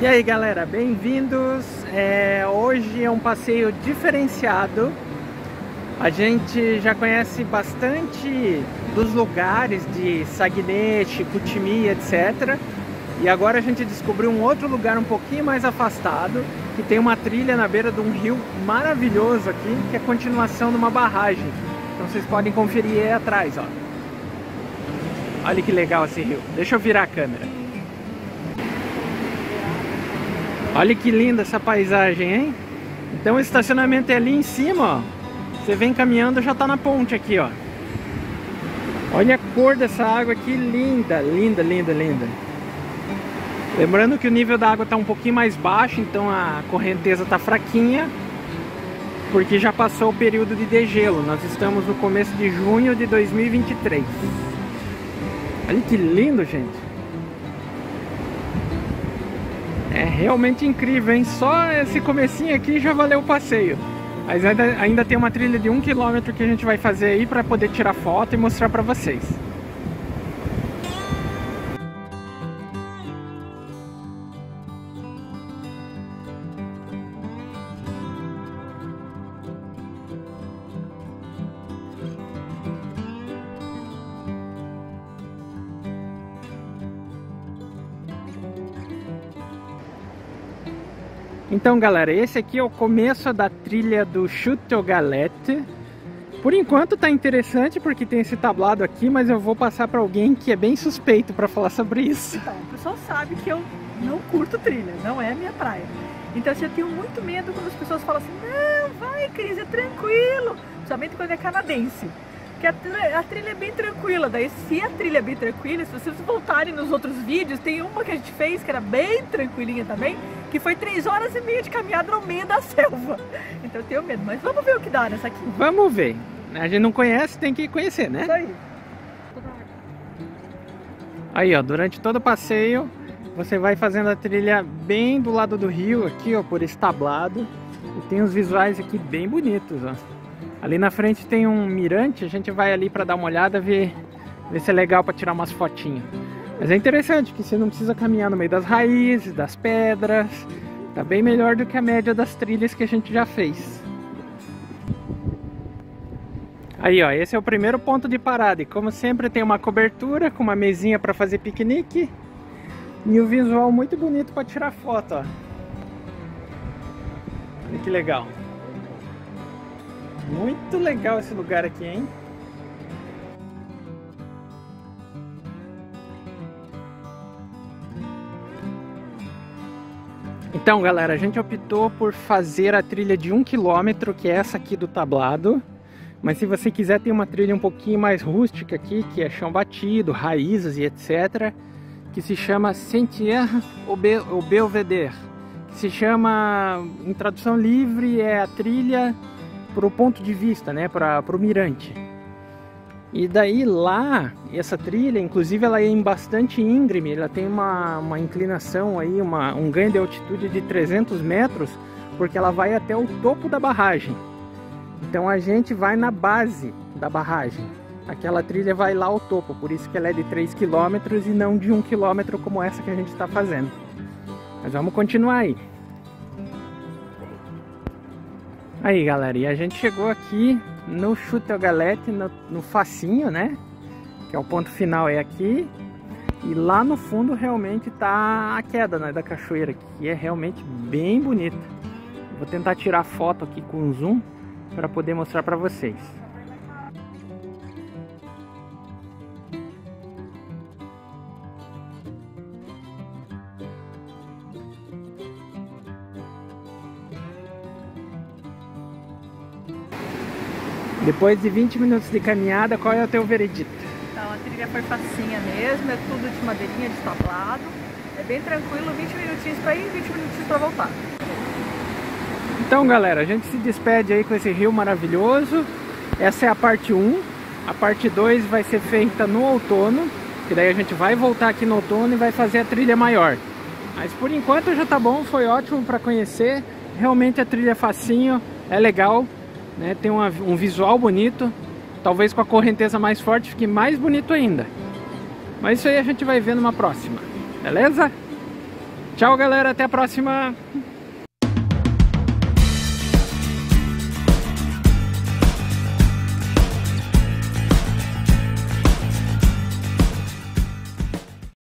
E aí galera, bem-vindos! É, hoje é um passeio diferenciado. A gente já conhece bastante dos lugares de Saguenay, Chicoutimi, etc. E agora a gente descobriu um outro lugar um pouquinho mais afastado, que tem uma trilha na beira de um rio maravilhoso aqui, que é continuação de uma barragem. Então vocês podem conferir aí atrás, ó. Olha que legal esse rio. Deixa eu virar a câmera. Olha que linda essa paisagem, hein? Então o estacionamento é ali em cima, ó. Você vem caminhando, já tá na ponte aqui, ó. Olha a cor dessa água aqui, linda, linda, linda, linda. Lembrando que o nível da água tá um pouquinho mais baixo, então a correnteza tá fraquinha, porque já passou o período de degelo. Nós estamos no começo de junho de 2023. Olha que lindo, gente. É realmente incrível, hein? Só esse comecinho aqui já valeu o passeio. Mas ainda, ainda tem uma trilha de um quilômetro que a gente vai fazer aí para poder tirar foto e mostrar para vocês. Então galera, esse aqui é o começo da trilha do Chute Galette. Por enquanto tá interessante porque tem esse tablado aqui, mas eu vou passar para alguém que é bem suspeito para falar sobre isso. Então, o pessoal sabe que eu não curto trilha, não é minha praia. Então assim, eu tenho muito medo quando as pessoas falam assim, não, vai Cris, é tranquilo, principalmente quando é canadense que a trilha, a trilha, é bem tranquila. Daí, se a trilha é bem tranquila, se vocês voltarem nos outros vídeos, tem uma que a gente fez que era bem tranquilinha também, que foi três horas e meia de caminhada no meio da selva. Então eu tenho medo, mas vamos ver o que dá nessa aqui. Vamos ver. A gente não conhece, tem que conhecer, né? Isso aí. Aí, ó, durante todo o passeio, você vai fazendo a trilha bem do lado do rio, aqui, ó, por esse tablado. E tem os visuais aqui bem bonitos, ó. Ali na frente tem um mirante, a gente vai ali para dar uma olhada, ver, ver se é legal para tirar umas fotinhas. Mas é interessante que você não precisa caminhar no meio das raízes, das pedras. Tá bem melhor do que a média das trilhas que a gente já fez. Aí ó, esse é o primeiro ponto de parada e como sempre tem uma cobertura com uma mesinha para fazer piquenique e o visual muito bonito para tirar foto, ó. Olha que legal. Muito legal esse lugar aqui, hein? Então, galera, a gente optou por fazer a trilha de um quilômetro, que é essa aqui do tablado. Mas se você quiser, tem uma trilha um pouquinho mais rústica aqui, que é chão batido, raízes e etc. Que se chama Sentier au Belvedere. Que se chama, em tradução livre, é a trilha para o ponto de vista, né, para o mirante. E daí lá, essa trilha, inclusive ela é bastante íngreme, ela tem uma, uma inclinação aí, uma, um ganho de altitude de 300 metros, porque ela vai até o topo da barragem. Então a gente vai na base da barragem. Aquela trilha vai lá ao topo, por isso que ela é de 3 km e não de 1 km como essa que a gente está fazendo. Mas vamos continuar aí. Aí galera, e a gente chegou aqui no Chutelgalete, no, no facinho, né? Que é o ponto final é aqui. E lá no fundo realmente tá a queda né, da cachoeira, que é realmente bem bonita. Vou tentar tirar foto aqui com zoom para poder mostrar para vocês. Depois de 20 minutos de caminhada, qual é o teu veredito? Então, a trilha foi facinha mesmo, é tudo de madeirinha, de tablado. É bem tranquilo, 20 minutinhos para ir e 20 minutinhos para voltar. Então, galera, a gente se despede aí com esse rio maravilhoso. Essa é a parte 1. A parte 2 vai ser feita no outono, que daí a gente vai voltar aqui no outono e vai fazer a trilha maior. Mas por enquanto já tá bom, foi ótimo para conhecer. Realmente a trilha é facinho, é legal né? Tem uma, um visual bonito, talvez com a correnteza mais forte fique mais bonito ainda. Mas isso aí a gente vai ver numa próxima, beleza? Tchau, galera. Até a próxima.